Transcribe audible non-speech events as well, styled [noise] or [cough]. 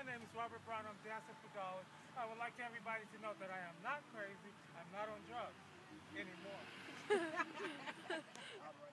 My name is Robert Brown. I'm dancing for dollars. I would like everybody to know that I am not crazy. I'm not on drugs anymore. [laughs] [laughs]